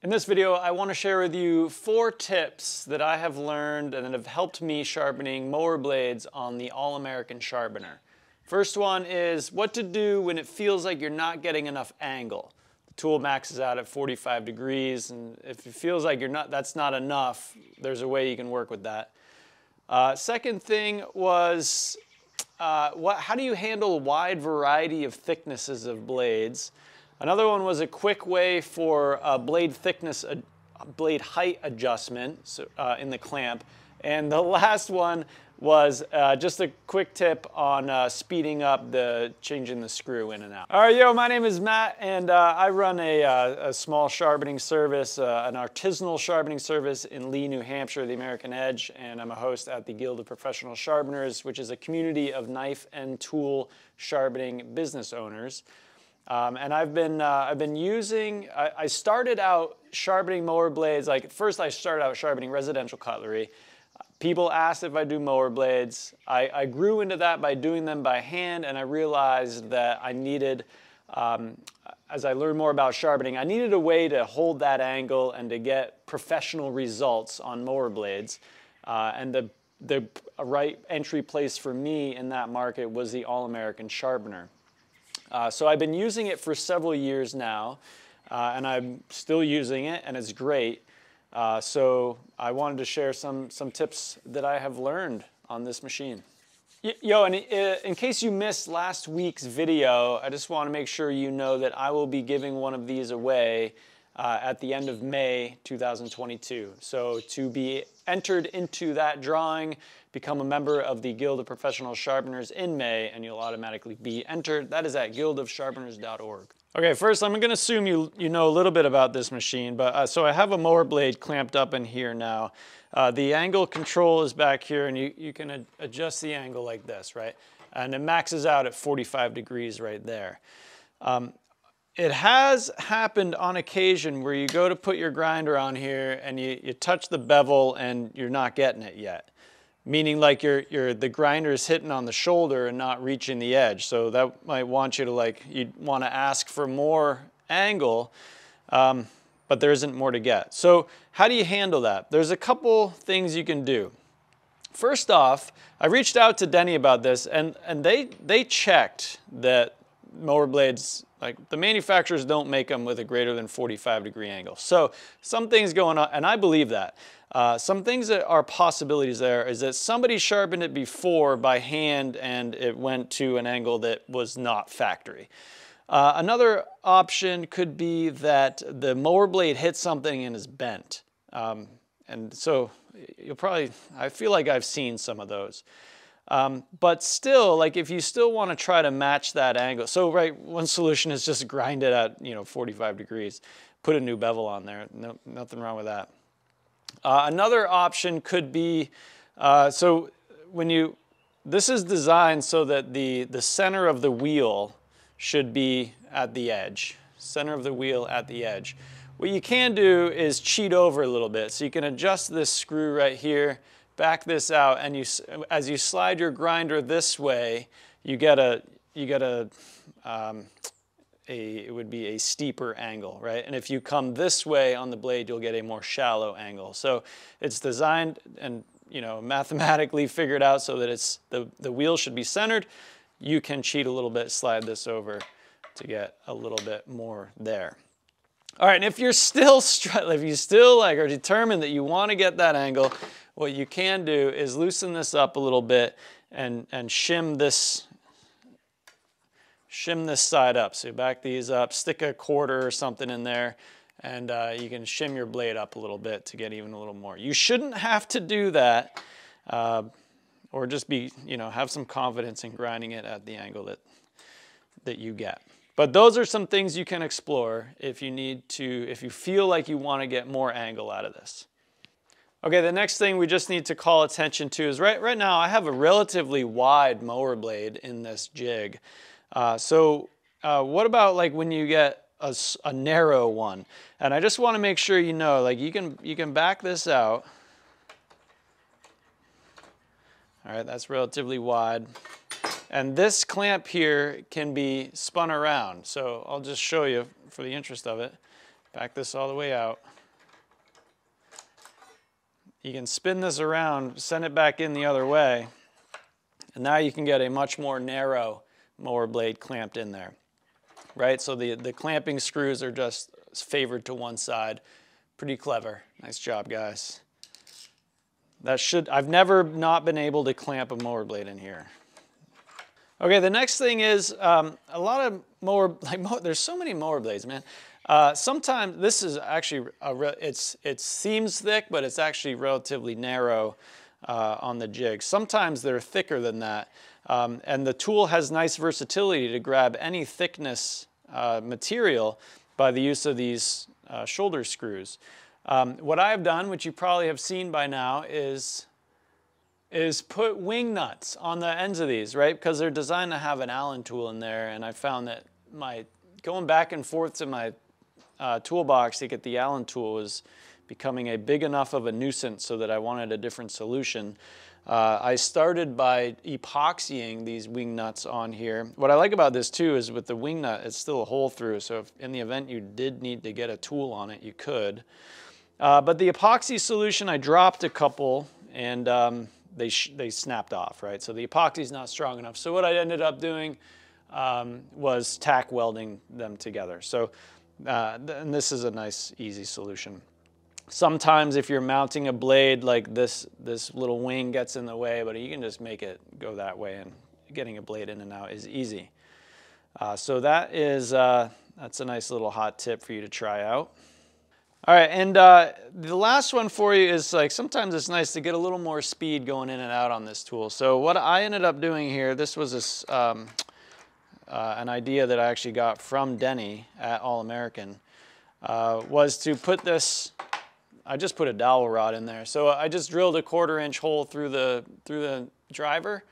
In this video, I want to share with you four tips that I have learned and that have helped me sharpening mower blades on the All-American Sharpener. First one is what to do when it feels like you're not getting enough angle. The tool maxes out at 45 degrees, and if it feels like you're not, that's not enough, there's a way you can work with that. Uh, second thing was uh, what, how do you handle a wide variety of thicknesses of blades? Another one was a quick way for blade thickness, blade height adjustment so, uh, in the clamp. And the last one was uh, just a quick tip on uh, speeding up the changing the screw in and out. All right, yo, my name is Matt, and uh, I run a, uh, a, small sharpening service, uh, an artisanal sharpening service in Lee, New Hampshire, the American Edge, and I'm a host at the Guild of Professional Sharpeners, which is a community of knife and tool sharpening business owners. Um, and I've been, uh, I've been using, I, I, started out sharpening mower blades, like first I started out sharpening residential cutlery. People asked if I do mower blades. I, I grew into that by doing them by hand and I realized that I needed, um, as I learned more about sharpening, I needed a way to hold that angle and to get professional results on mower blades. Uh, and the, the right entry place for me in that market was the All-American Sharpener. Uh, so I've been using it for several years now, uh, and I'm still using it, and it's great. Uh, so I wanted to share some, some tips that I have learned on this machine. Yo, and uh, in case you missed last week's video, I just want to make sure you know that I will be giving one of these away uh, at the end of May 2022. So to be entered into that drawing, become a member of the Guild of Professional Sharpeners in May, and you'll automatically be entered. That is at guildofsharpeners.org. Okay, first I'm going to assume you, you know a little bit about this machine, but uh, so I have a mower blade clamped up in here now. Uh, the angle control is back here, and you, you can adjust the angle like this, right? And it maxes out at 45 degrees right there. Um, it has happened on occasion where you go to put your grinder on here and you, you touch the bevel and you're not getting it yet. Meaning like you're, you're, the grinder is hitting on the shoulder and not reaching the edge. So that might want you to like, you'd want to ask for more angle, um, but there isn't more to get. So how do you handle that? There's a couple things you can do. First off, I reached out to Denny about this and, and they, they checked that mower blades like the manufacturers don't make them with a greater than 45 degree angle. So some things going on, and I believe that. Uh, some things that are possibilities there is that somebody sharpened it before by hand and it went to an angle that was not factory. Uh, another option could be that the mower blade hit something and is bent. Um, and so you'll probably, I feel like I've seen some of those. Um, but still, like if you still want to try to match that angle, so right, one solution is just grind it at you know 45 degrees, put a new bevel on there. No, nothing wrong with that. Uh, another option could be, uh, so when you, this is designed so that the the center of the wheel should be at the edge, center of the wheel at the edge. What you can do is cheat over a little bit. So you can adjust this screw right here back this out, and you, as you slide your grinder this way, you get a, you get a, um, a, it would be a steeper angle, right? And if you come this way on the blade, you'll get a more shallow angle. So it's designed and you know mathematically figured out so that it's the, the wheel should be centered. You can cheat a little bit, slide this over to get a little bit more there. All right, and if you're still, if you still like are determined that you want to get that angle, what you can do is loosen this up a little bit and, and shim this shim this side up. So back these up, stick a quarter or something in there, and uh, you can shim your blade up a little bit to get even a little more. You shouldn't have to do that, uh, or just be, you know, have some confidence in grinding it at the angle that, that you get. But those are some things you can explore if you need to, if you feel like you want to get more angle out of this. Okay, the next thing we just need to call attention to is right, right now I have a relatively wide mower blade in this jig. Uh, so uh, what about like when you get a, a, narrow one? And I just want to make sure you know, like you can, you can back this out. All right, that's relatively wide. And this clamp here can be spun around. So I'll just show you for the interest of it. back this all the way out. You can spin this around, send it back in the other way, and now you can get a much more narrow mower blade clamped in there, right? So the, the clamping screws are just favored to one side. Pretty clever. Nice job, guys. That should, I've never not been able to clamp a mower blade in here. Okay, the next thing is um, a lot of mower, like there's so many mower blades, man. Uh, sometimes this is actually, it's, it seems thick, but it's actually relatively narrow uh, on the jig. Sometimes they're thicker than that. Um, and the tool has nice versatility to grab any thickness uh, material by the use of these uh, shoulder screws. Um, what I've done, which you probably have seen by now, is, is put wing nuts on the ends of these, right? Because they're designed to have an Allen tool in there, and I found that my going back and forth to my uh, toolbox to get the Allen tool was becoming a big enough of a nuisance so that I wanted a different solution. Uh, I started by epoxying these wing nuts on here. What I like about this too is with the wing nut, it's still a hole through, so if in the event you did need to get a tool on it, you could. Uh, but the epoxy solution, I dropped a couple and um, they, they snapped off, right? So the epoxy is not strong enough. So what I ended up doing um, was tack welding them together. So, uh, and this is a nice, easy solution. Sometimes if you're mounting a blade like this, this little wing gets in the way, but you can just make it go that way and getting a blade in and out is easy. Uh, so that is, uh, that's a nice little hot tip for you to try out. All right, and uh, the last one for you is like sometimes it's nice to get a little more speed going in and out on this tool. So what I ended up doing here, this was um, uh, an idea that I actually got from Denny at All American, uh, was to put this I just put a dowel rod in there. So I just drilled a quarter inch hole through the, through the driver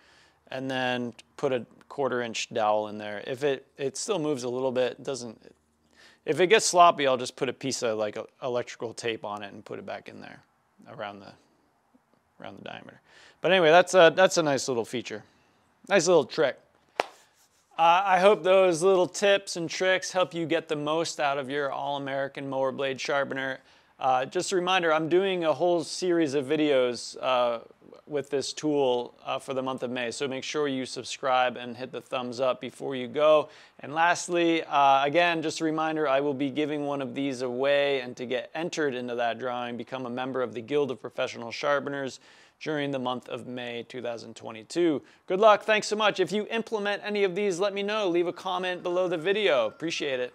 and then put a quarter inch dowel in there. If it, it still moves a little bit, doesn't, if it gets sloppy, I'll just put a piece of like electrical tape on it and put it back in there around the, around the diameter. But anyway, that's a, that's a nice little feature. Nice little trick. Uh, I hope those little tips and tricks help you get the most out of your All-American mower blade sharpener. Uh, just a reminder, I'm doing a whole series of videos uh, with this tool uh, for the month of May, so make sure you subscribe and hit the thumbs up before you go. And lastly, uh, again, just a reminder, I will be giving one of these away, and to get entered into that drawing, become a member of the Guild of Professional Sharpeners during the month of May 2022. Good luck, thanks so much. If you implement any of these, let me know. Leave a comment below the video. Appreciate it.